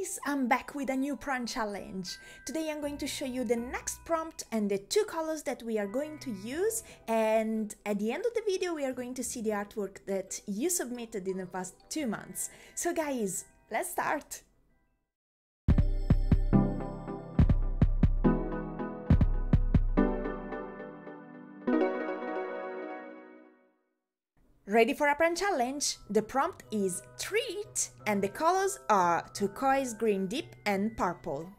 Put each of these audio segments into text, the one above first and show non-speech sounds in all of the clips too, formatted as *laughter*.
guys, I'm back with a new prompt challenge. Today I'm going to show you the next prompt and the two colors that we are going to use and at the end of the video we are going to see the artwork that you submitted in the past two months. So guys, let's start! Ready for a prompt challenge? The prompt is treat and the colors are turquoise, green deep and purple.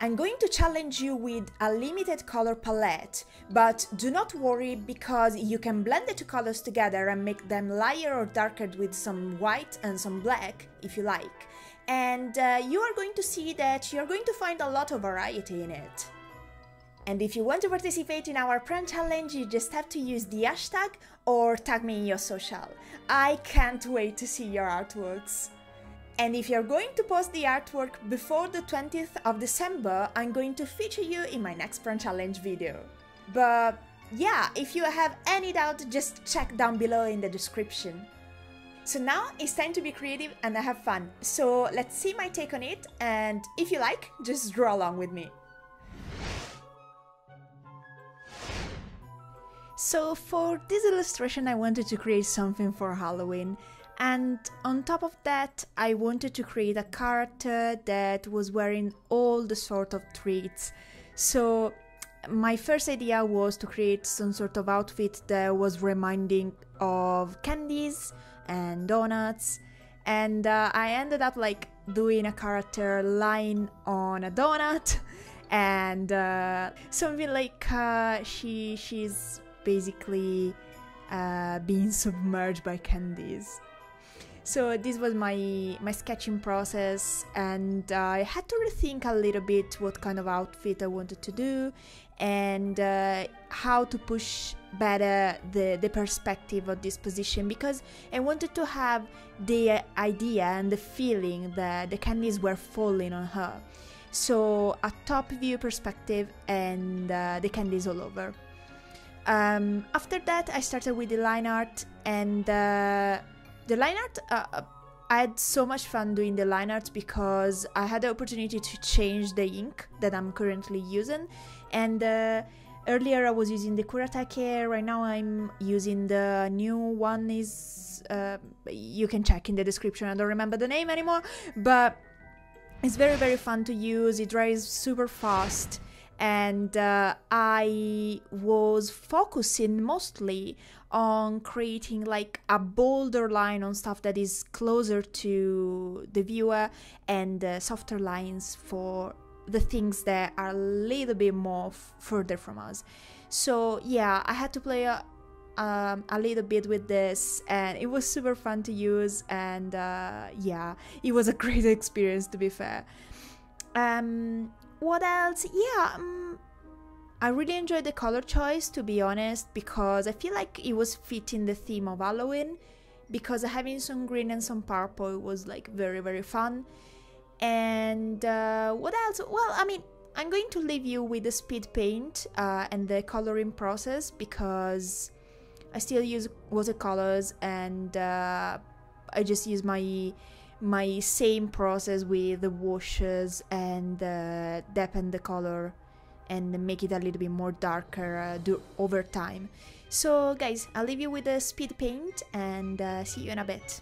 I'm going to challenge you with a limited color palette, but do not worry because you can blend the two colors together and make them lighter or darker with some white and some black if you like. And uh, you are going to see that you're going to find a lot of variety in it. And if you want to participate in our prompt challenge, you just have to use the hashtag or tag me in your social. I can't wait to see your artworks. And if you're going to post the artwork before the 20th of December, I'm going to feature you in my next prompt challenge video. But yeah, if you have any doubt, just check down below in the description. So now it's time to be creative and have fun. So let's see my take on it and if you like, just draw along with me. So for this illustration I wanted to create something for Halloween. And on top of that I wanted to create a character that was wearing all the sort of treats. So my first idea was to create some sort of outfit that was reminding of candies and donuts. And uh, I ended up like doing a character lying on a donut. *laughs* And uh, something like uh, she she's basically uh, being *laughs* submerged by candies. So this was my my sketching process, and I had to rethink a little bit what kind of outfit I wanted to do, and uh, how to push better the the perspective of this position because I wanted to have the idea and the feeling that the candies were falling on her. So a top view perspective and uh, the candies all over. Um, after that, I started with the line art, and uh, the line art. Uh, I had so much fun doing the line art because I had the opportunity to change the ink that I'm currently using, and uh, earlier I was using the Kuretake. Right now I'm using the new one. Is uh, you can check in the description. I don't remember the name anymore, but it's very very fun to use. It dries super fast and uh, I was focusing mostly on creating like a bolder line on stuff that is closer to the viewer and uh, softer lines for the things that are a little bit more further from us. So yeah, I had to play a, um, a little bit with this and it was super fun to use and uh, yeah, it was a *laughs* great experience to be fair. Um, what else? Yeah, um, I really enjoyed the color choice to be honest because I feel like it was fitting the theme of Halloween because having some green and some purple was like very very fun. And uh, what else? Well, I mean, I'm going to leave you with the speed paint uh, and the coloring process because I still use watercolors and uh, I just use my my same process with the washes and uh, deepen the color and make it a little bit more darker uh, do over time. So guys, I'll leave you with the speed paint and uh, see you in a bit.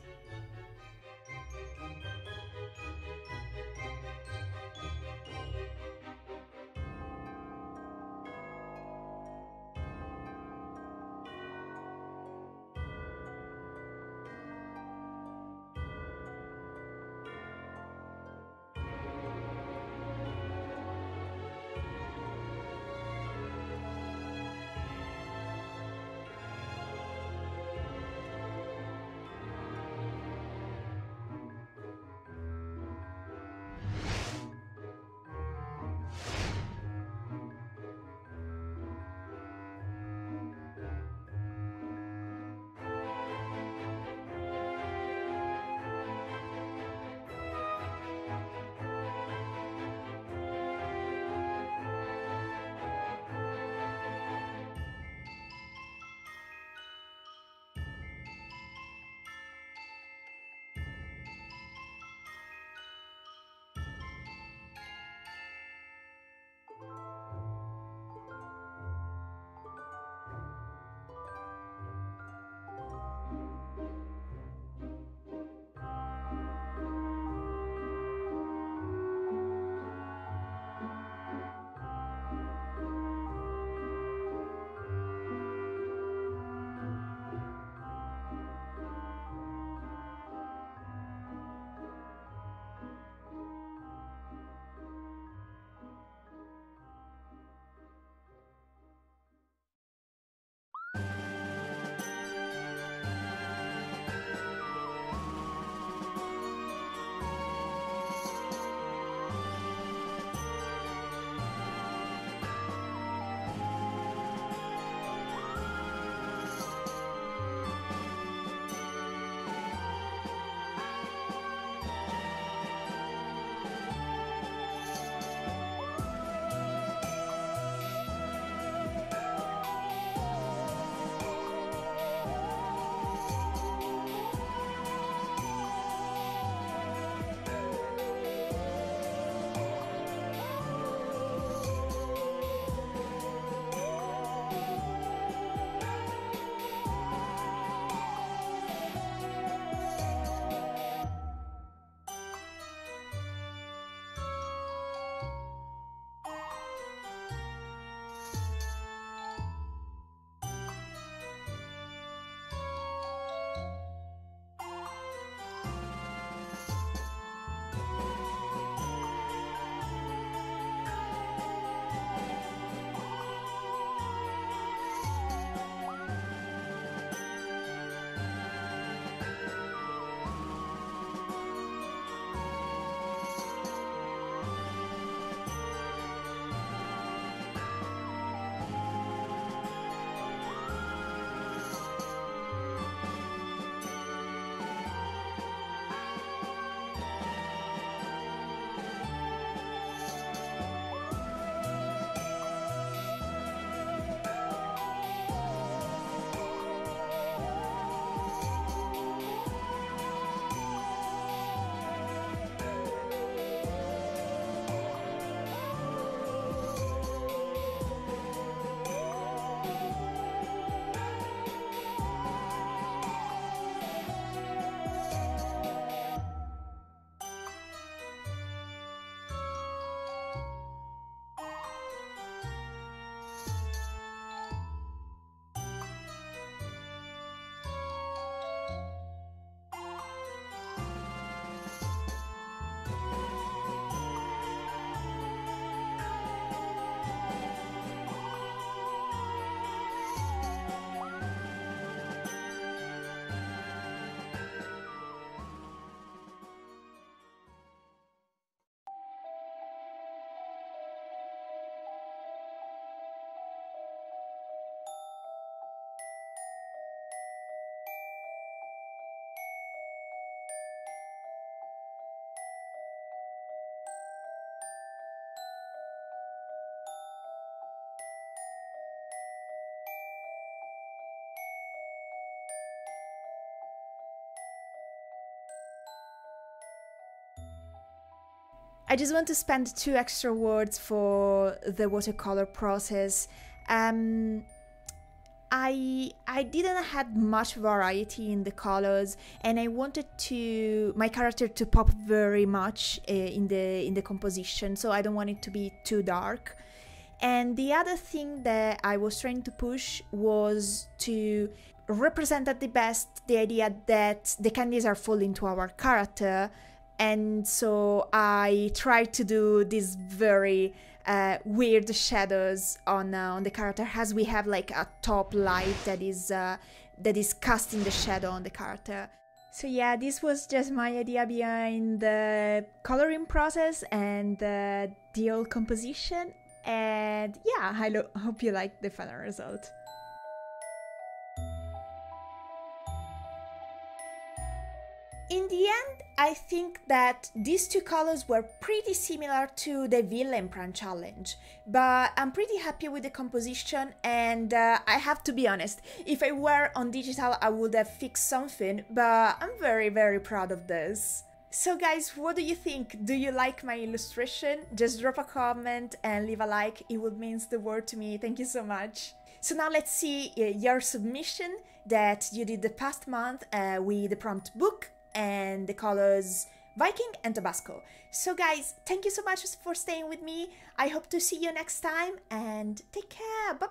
I just want to spend two extra words for the watercolor process. Um, I I didn't had much variety in the colors, and I wanted to my character to pop very much uh, in the in the composition. So I don't want it to be too dark. And the other thing that I was trying to push was to represent at the best the idea that the candies are falling to our character. And so I tried to do these very uh, weird shadows on uh, on the character as we have like a top light that is uh, that is casting the shadow on the character. So yeah, this was just my idea behind the coloring process and the whole composition. And yeah, I hope you like the final result. In the end, I think that these two colors were pretty similar to the Villain Pran Challenge, but I'm pretty happy with the composition and uh, I have to be honest, if I were on digital I would have fixed something, but I'm very very proud of this. So guys, what do you think? Do you like my illustration? Just drop a comment and leave a like, it would mean the world to me, thank you so much. So now let's see uh, your submission that you did the past month uh, with the prompt book and the colors Viking and Tabasco. So guys, thank you so much for staying with me. I hope to see you next time and take care. Bye